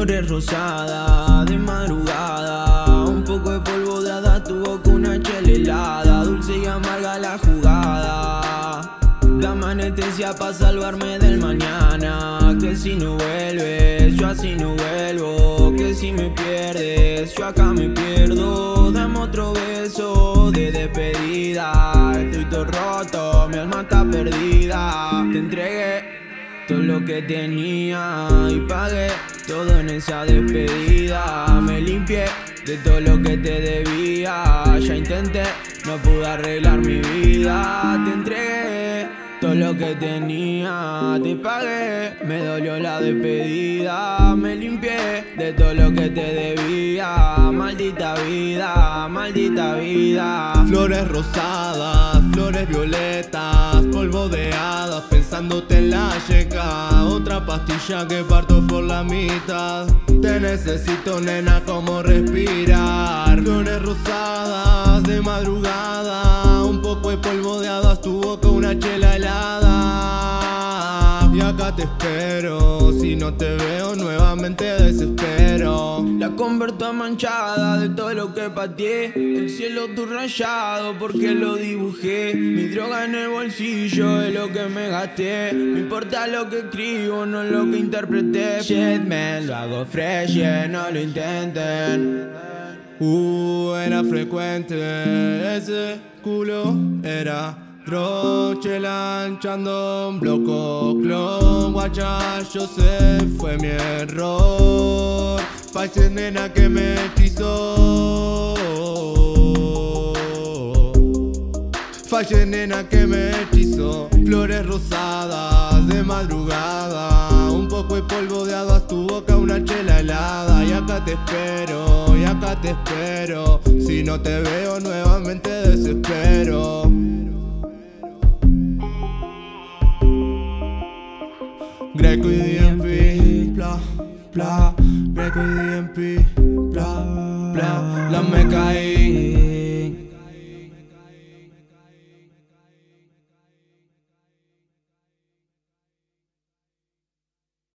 Flores rosadas de madrugada, un poco de polvo de hada, tu boca una chela helada, dulce y amarga la jugada. Dame anestesia para salvarme del mañana, que si no vuelves, yo así no vuelvo, que si me pierdes, yo acá me pierdo. Dame otro beso de despedida, estoy todo roto, mi alma está perdida. Te entregué todo lo que tenía y pagué todo en esa despedida. Me limpié de todo lo que te debía. Ya intenté, no pude arreglar mi vida. Te entregué todo lo que tenía, te pagué. Me dolió la despedida. Me limpié de todo lo que te debía. Maldita vida, maldita vida. Flores rosadas, flores violetas, polvo de hadas, pensándote en la yeca. Pastilla que parto por la mitad. Te necesito, nena, como respirar. Flores rosadas de madrugada, un poco de polvo de hadas, tu boca una chela helada. Acá te espero, si no te veo nuevamente desespero. La converto manchada de todo lo que pateé. El cielo tu rayado porque lo dibujé. Mi droga en el bolsillo es lo que me gasté. No importa lo que escribo, no lo que interpreté. Shit, lo hago fresh, yeah, no lo intenten. Uh, era frecuente ese culo, era troche lanchando un bloco clon, guacha, yo sé, fue mi error, Fache nena que me hechizó. Falle nena que me hechizó Flores rosadas de madrugada. Un poco de polvo de hadas, tu boca una chela helada. Y acá te espero, y acá te espero. Si no te veo nuevamente desespero Greco y DMP, bla, bla. Greco y DMP, bla, bla. La me caí